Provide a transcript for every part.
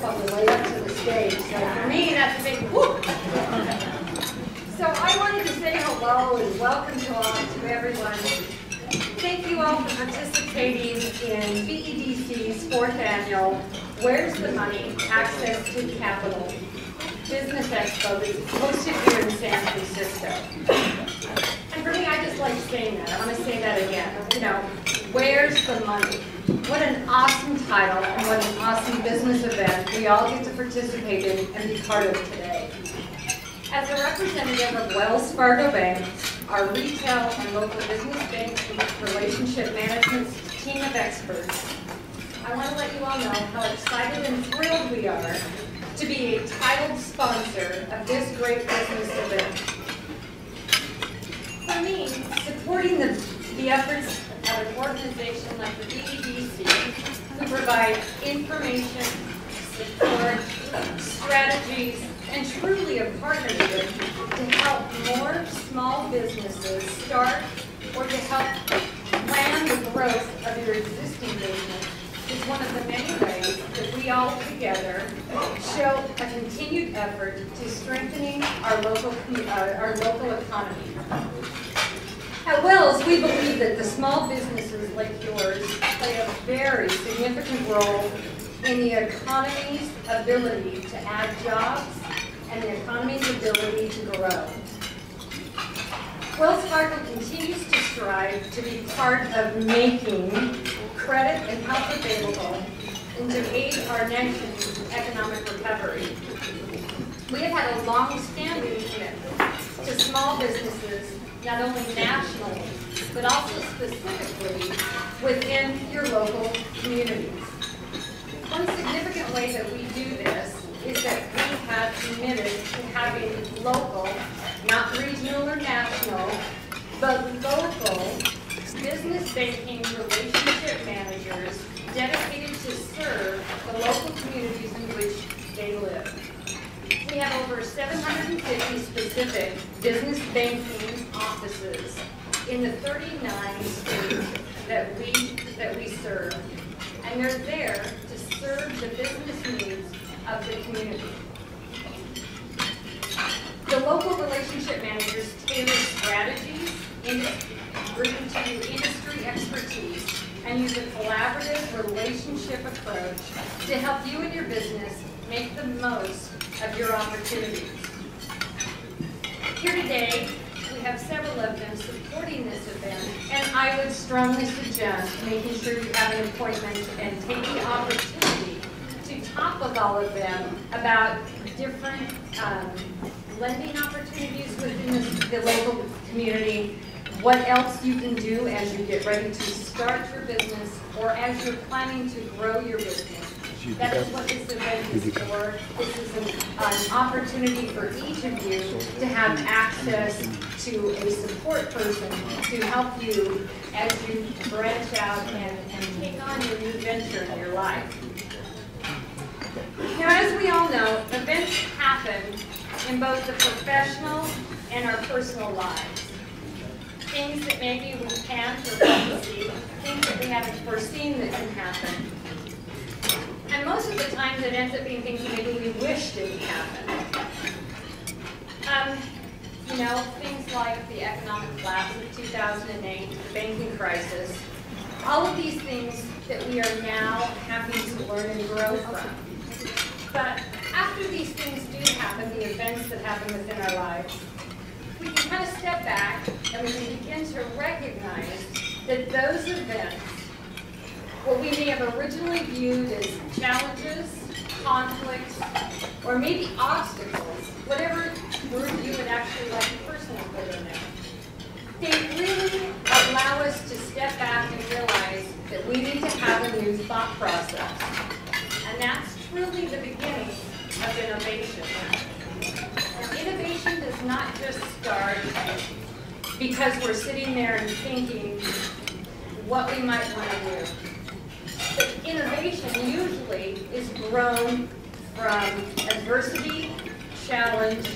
on the way up to the stage, so for me, that's a big whoop. So I wanted to say hello and welcome to all, to everyone. Thank you all for participating in BEDC's fourth annual Where's the Money? Access to Capital Business Expo that's hosted here in San Francisco. And for me, I just like saying that. I want to say that again. You know, where's the money? What an awesome title and what an awesome business event we all get to participate in and be part of today. As a representative of Wells Fargo Bank, our retail and local business bank relationship management team of experts, I want to let you all know how excited and thrilled we are to be a titled sponsor of this great business event. For me, supporting the, the efforts of an organization like the BEDC, who provide information, support, strategies, and truly a partnership to help more small businesses start or to help plan the growth of your existing business is one of the many ways we all together show a continued effort to strengthening our local, uh, our local economy. At Wells, we believe that the small businesses like yours play a very significant role in the economy's ability to add jobs and the economy's ability to grow. Wells Fargo continues to strive to be part of making credit and help available and to aid our nation's economic recovery. We have had a long-standing commitment to small businesses, not only nationally, but also specifically within your local communities. One significant way that we do this is that we have committed to having local, not regional or national, but local business banking relationship managers dedicated to serve the local communities in which they live. We have over 750 specific business banking offices in the 39 states that we, that we serve. And they're there to serve the business needs of the community. The local relationship managers tailor strategies, bring to you industry expertise, and use a collaborative relationship approach to help you and your business make the most of your opportunities. Here today, we have several of them supporting this event, and I would strongly suggest making sure you have an appointment and take the opportunity to talk with all of them about different um, lending opportunities within the, the local community, what else you can do as you get ready to start your business or as you're planning to grow your business. That is what this event is for. This is an, an opportunity for each of you to have access to a support person to help you as you branch out and, and take on your new venture in your life. Now, as we all know, events happen in both the professional and our personal lives. Things that maybe we can't or foresee, things that we haven't foreseen that can happen. And most of the times it ends up being things maybe we wish didn't happen. Um, you know, things like the economic collapse of 2008, the banking crisis, all of these things that we are now having to learn and grow from. But after these things do happen, the events that happen within our lives, we can kind of step back and we can begin to recognize that those events, what we may have originally viewed as challenges, conflicts, or maybe obstacles, whatever word you would actually like to personally put in there, they really allow us to step back and realize that we need to have a new thought process. And that's truly the beginning of innovation. And innovation does not just start because we're sitting there and thinking what we might want to do. Innovation usually is grown from adversity, challenge,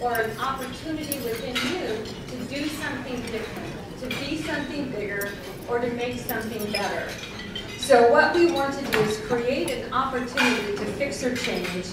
or an opportunity within you to do something different, to be something bigger, or to make something better. So what we want to do is create an opportunity to fix or change.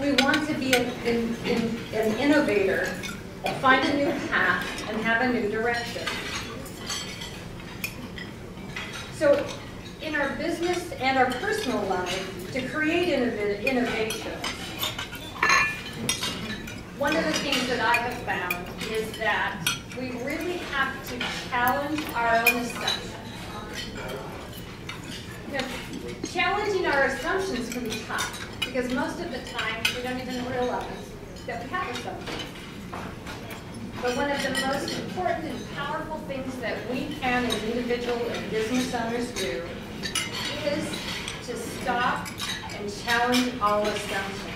We want to be an, an, an innovator, find a new path, and have a new direction. So our business and our personal life, to create innovation, one of the things that I have found is that we really have to challenge our own assumptions. You know, challenging our assumptions can be tough because most of the time we don't even realize that we have assumptions. But one of the most important and powerful things that we can as individual and business owners do is to stop and challenge all assumptions.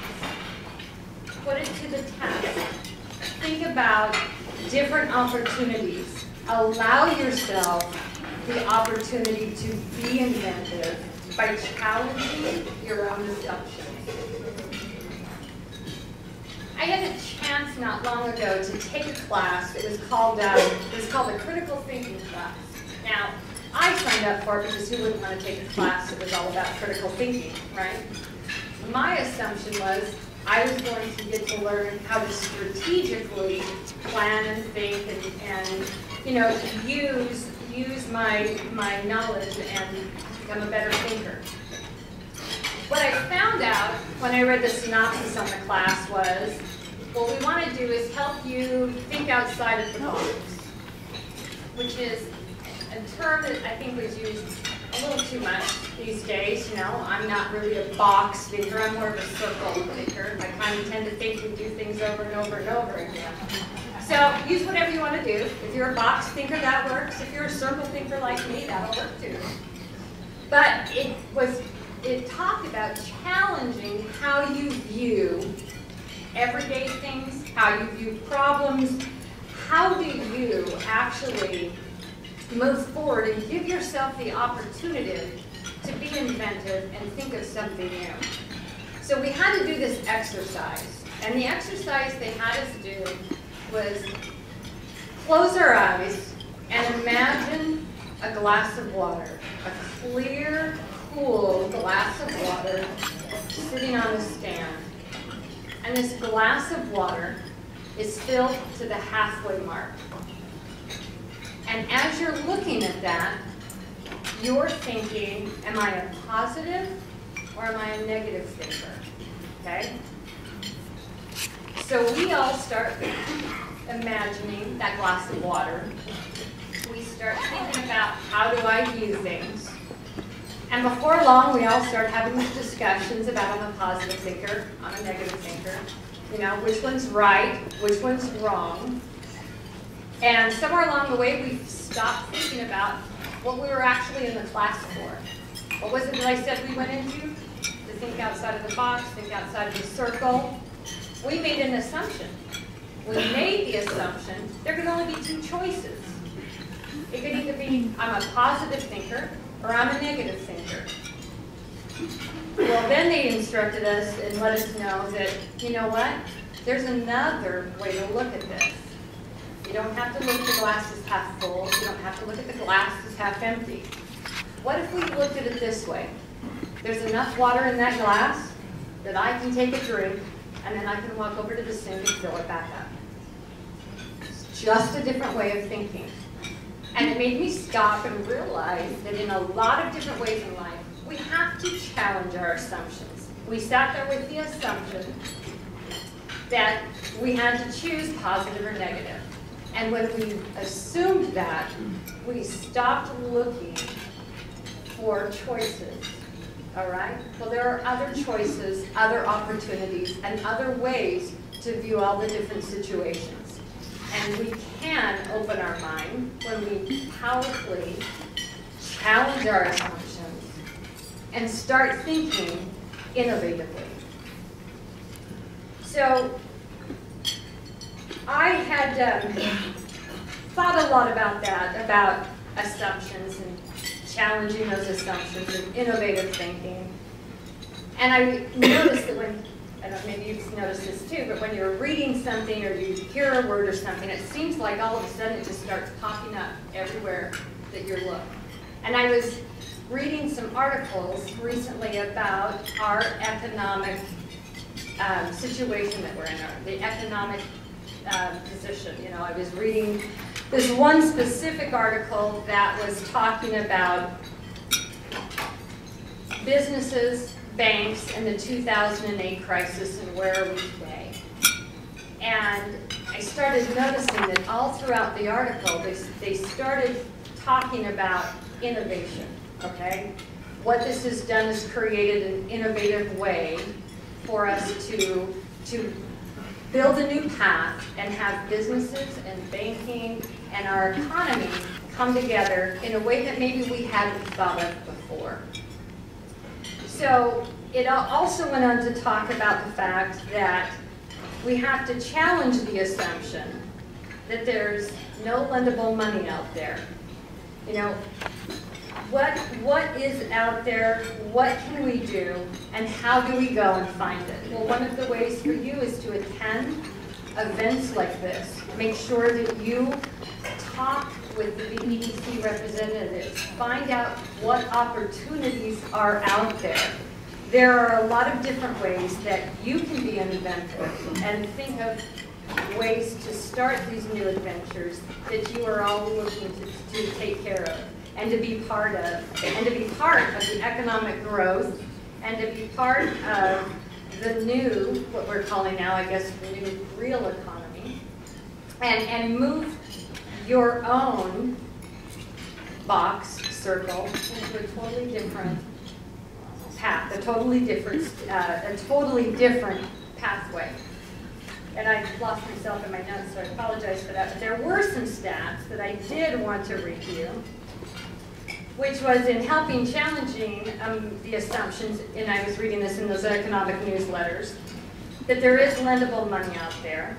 Put it to the test. Think about different opportunities. Allow yourself the opportunity to be inventive by challenging your own assumptions. I had a chance not long ago to take a class. It was called um, it was called the Critical Thinking class. Now, I signed up for because who wouldn't want to take a class that was all about critical thinking, right? My assumption was I was going to get to learn how to strategically plan and think and, and you know, use use my my knowledge and become a better thinker. What I found out when I read the synopsis on the class was, what we want to do is help you think outside of the box, which is a term that I think was used a little too much these days. You know, I'm not really a box thinker. I'm more of a circle thinker. I kind of tend to think and do things over and over and over again. So use whatever you want to do. If you're a box thinker, that works. If you're a circle thinker like me, that'll work too. But it was it talked about challenging how you view everyday things, how you view problems, how do you actually move forward and give yourself the opportunity to be inventive and think of something new. So we had to do this exercise. And the exercise they had us do was close our eyes and imagine a glass of water, a clear, cool glass of water sitting on a stand. And this glass of water is filled to the halfway mark. And as you're looking at that, you're thinking, am I a positive or am I a negative thinker? Okay? So we all start imagining that glass of water. We start thinking about how do I view things. And before long, we all start having these discussions about I'm a positive thinker, I'm a negative thinker. You know, which one's right, which one's wrong. And somewhere along the way, we stopped thinking about what we were actually in the class for. What was it that I said we went into? To think outside of the box, think outside of the circle. We made an assumption. We made the assumption there can only be two choices. It could either be I'm a positive thinker or I'm a negative thinker. Well, then they instructed us and let us know that, you know what? There's another way to look at this. You don't have to look at the glass as half full. You don't have to look at the glass as half empty. What if we looked at it this way? There's enough water in that glass that I can take a drink and then I can walk over to the sink and fill it back up. It's just a different way of thinking. And it made me stop and realize that in a lot of different ways in life, we have to challenge our assumptions. We sat there with the assumption that we had to choose positive or negative. And when we assumed that, we stopped looking for choices. All right? Well, there are other choices, other opportunities, and other ways to view all the different situations. And we can open our mind when we powerfully challenge our assumptions and start thinking innovatively. So I had um, thought a lot about that, about assumptions and challenging those assumptions and innovative thinking. And I noticed that when, I don't know, maybe you've noticed this too, but when you're reading something or you hear a word or something, it seems like all of a sudden it just starts popping up everywhere that you look. And I was reading some articles recently about our economic um, situation that we're in, or the economic uh, position. You know, I was reading this one specific article that was talking about businesses, banks, and the 2008 crisis and where are we today. And I started noticing that all throughout the article, they, they started talking about innovation, okay? What this has done is created an innovative way for us to, to build a new path and have businesses and banking and our economy come together in a way that maybe we hadn't thought of before. So it also went on to talk about the fact that we have to challenge the assumption that there's no lendable money out there. You know, what, what is out there, what can we do, and how do we go and find it? Well, one of the ways for you is to attend events like this. Make sure that you talk with the BEDC representatives. Find out what opportunities are out there. There are a lot of different ways that you can be an inventor and think of ways to start these new adventures that you are all looking to, to take care of and to be part of, and to be part of the economic growth, and to be part of the new, what we're calling now, I guess, the new real economy, and, and move your own box, circle, into a totally different path, a totally different, uh, a totally different pathway. And I lost myself in my notes, so I apologize for that. But there were some stats that I did want to review which was in helping challenging um, the assumptions, and I was reading this in those economic newsletters, that there is lendable money out there.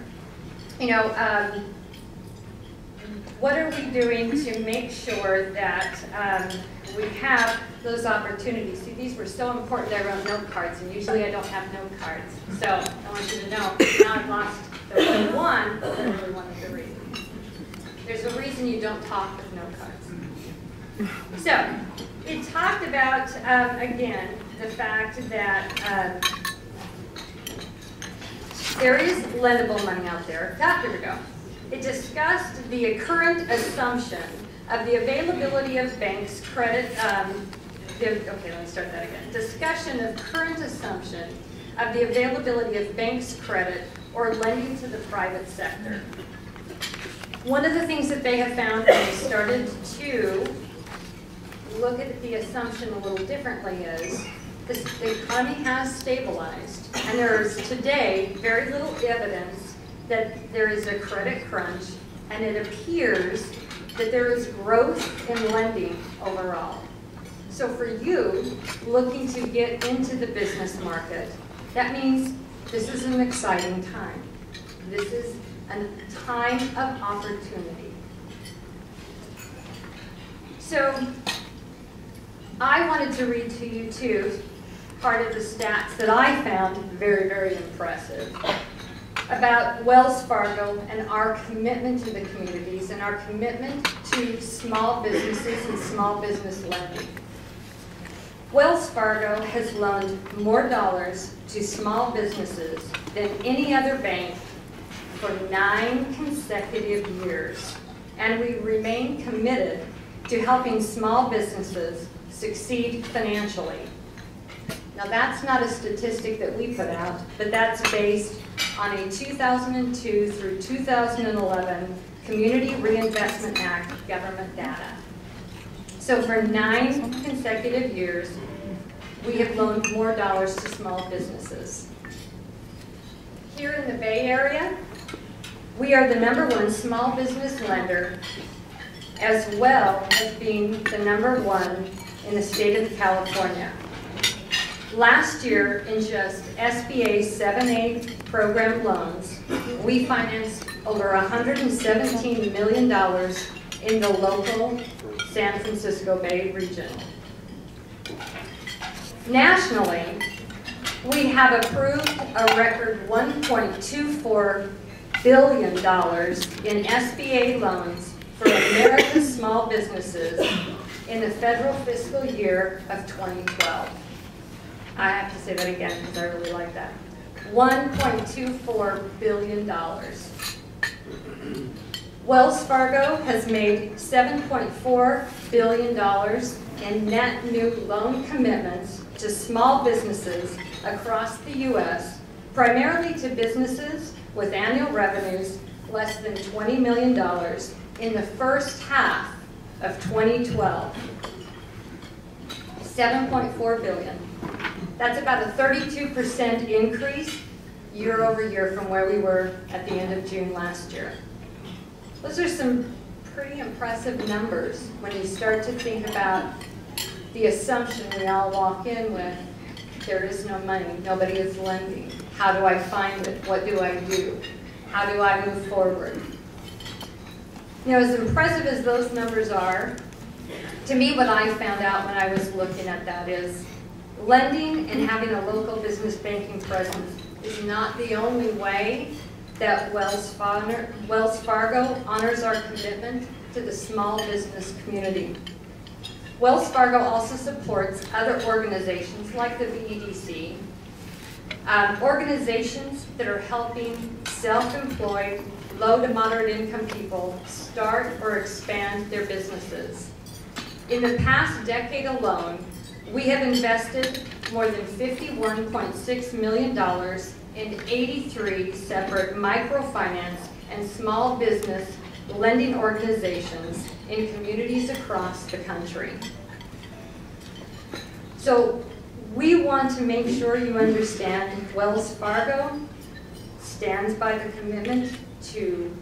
You know, um, what are we doing to make sure that um, we have those opportunities? See, these were so important I wrote note cards, and usually I don't have note cards. So I want you to know, now I've lost the one I really wanted to read. There's a reason you don't talk with note cards. So, it talked about, um, again, the fact that um, there is lendable money out there. Ah, here we go. It discussed the current assumption of the availability of banks' credit, um, the, okay, let me start that again. Discussion of current assumption of the availability of banks' credit or lending to the private sector. One of the things that they have found when they started to look at the assumption a little differently is this, the economy has stabilized, and there is today very little evidence that there is a credit crunch, and it appears that there is growth in lending overall. So for you, looking to get into the business market, that means this is an exciting time. This is a time of opportunity. So I wanted to read to you too part of the stats that I found very, very impressive about Wells Fargo and our commitment to the communities and our commitment to small businesses and small business lending. Wells Fargo has loaned more dollars to small businesses than any other bank for nine consecutive years. And we remain committed to helping small businesses succeed financially. Now that's not a statistic that we put out, but that's based on a 2002 through 2011 Community Reinvestment Act government data. So for nine consecutive years, we have loaned more dollars to small businesses. Here in the Bay Area, we are the number one small business lender, as well as being the number one in the state of California. Last year, in just SBA 7A program loans, we financed over $117 million in the local San Francisco Bay region. Nationally, we have approved a record $1.24 billion in SBA loans for America's small businesses in the federal fiscal year of 2012. I have to say that again because I really like that. $1.24 billion. Wells Fargo has made $7.4 billion in net new loan commitments to small businesses across the U.S., primarily to businesses with annual revenues less than $20 million in the first half of 2012. 7.4 billion. That's about a 32% increase year over year from where we were at the end of June last year. Those are some pretty impressive numbers when you start to think about the assumption we all walk in with, there is no money, nobody is lending. How do I find it? What do I do? How do I move forward? You know, as impressive as those numbers are, to me what I found out when I was looking at that is lending and having a local business banking presence is not the only way that Wells Fargo, honors our commitment to the small business community. Wells Fargo also supports other organizations like the BEDC, um, organizations that are helping self-employed, low to moderate income people start or expand their businesses. In the past decade alone, we have invested more than $51.6 million in 83 separate microfinance and small business lending organizations in communities across the country. So we want to make sure you understand Wells Fargo stands by the commitment to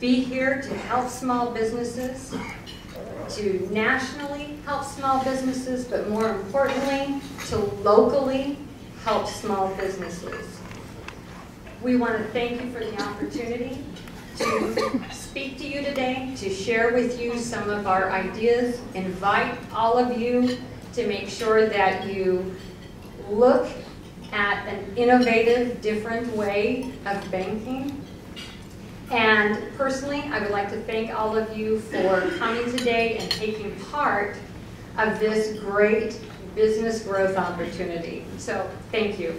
be here to help small businesses, to nationally help small businesses, but more importantly, to locally help small businesses. We want to thank you for the opportunity to speak to you today, to share with you some of our ideas, invite all of you to make sure that you look at an innovative, different way of banking. And personally, I would like to thank all of you for coming today and taking part of this great business growth opportunity. So thank you.